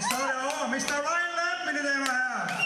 Står derovre. Mr. Ryan mine damer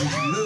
Yeah.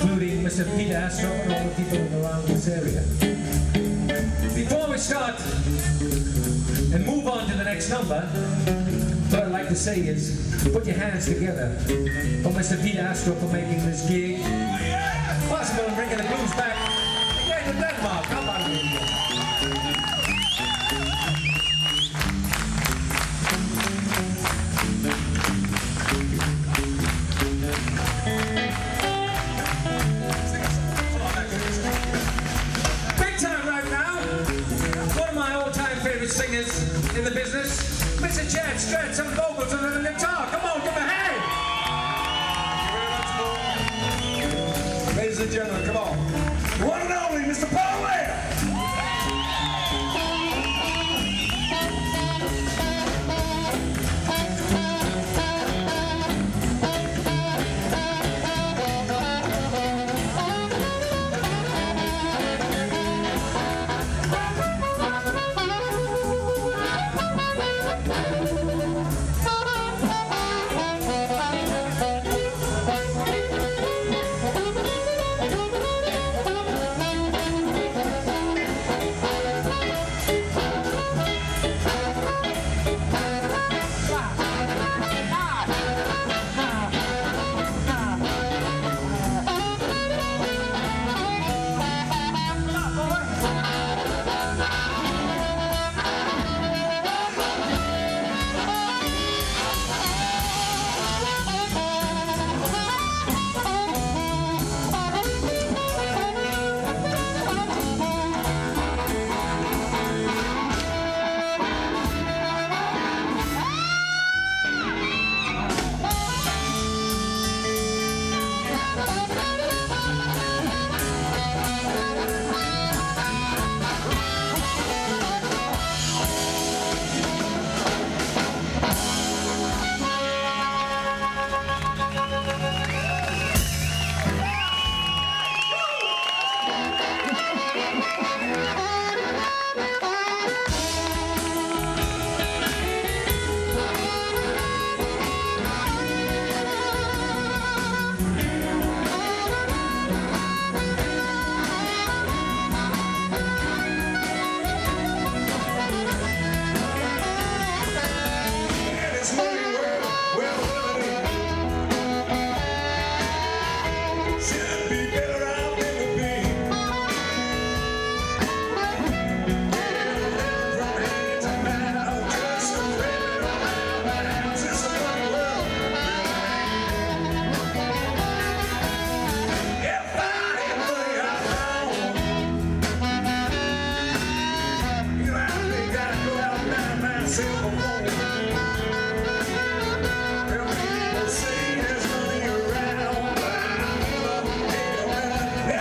Including Mr. Peter Astrup and all the people around this area. Before we start and move on to the next number, what I'd like to say is put your hands together for Mr. Peter Astrup for making this gig possible and bringing the blues back to Denmark. The business, Mr. Chad Strentz, some vocals and a guitar. Come on, give a hand. Ladies and gentlemen, come on.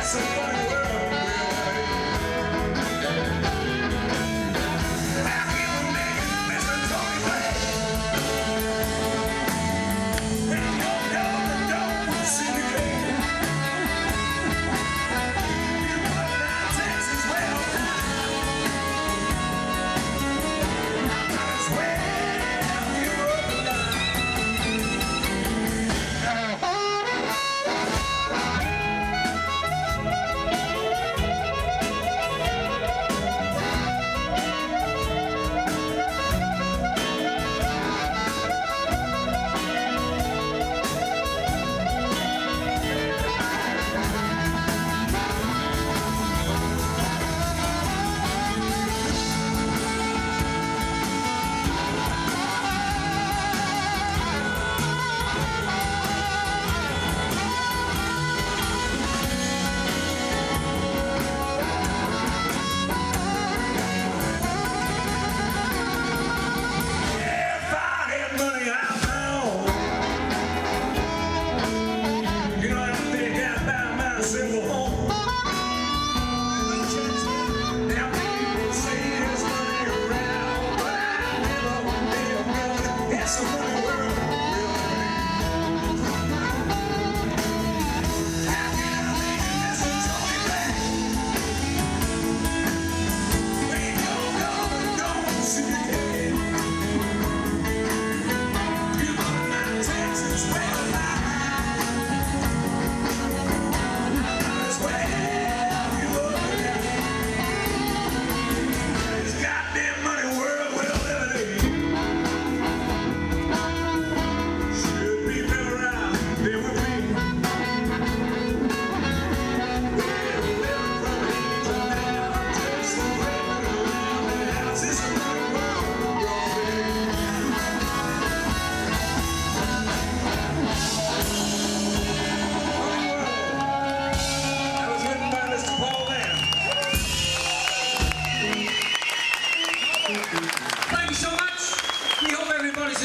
すごい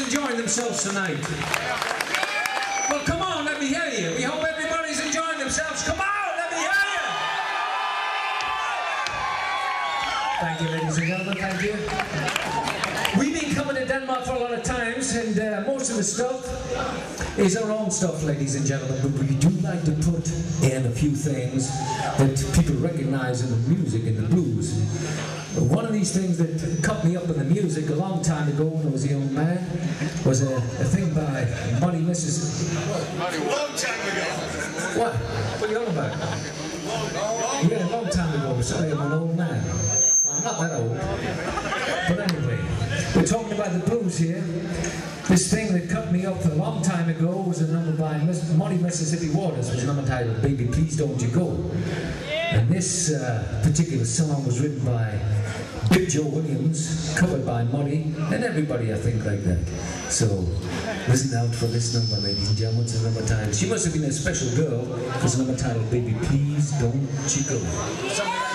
enjoying themselves tonight? Well, come on, let me hear you. We hope everybody's enjoying themselves. Come on, let me hear you. Thank you, ladies and gentlemen. Thank you. We've been coming to Denmark for a lot of times, and uh, most of the stuff is our own stuff, ladies and gentlemen. But we do like to put in a few things that people recognize in the music and the blues. One of these things that cut me up in the music a long time ago when I was a young man was a, a thing by Muddy Mrs. Long time ago. What? What are you on about? Yeah, a long time ago. Sorry, I'm an old man. Well, I'm not that old. But anyway, we're talking about the blues here. This thing that cut me up a long time ago was a number by Muddy Mississippi Waters, which was a number titled Baby Please Don't You Go. And this uh, particular song was written by Big Joe Williams, covered by Muddy, and everybody I think like that. So listen out for this number, ladies and gentlemen. It's a number titled, she must have been a special girl, because number titled Baby Please Don't You Go.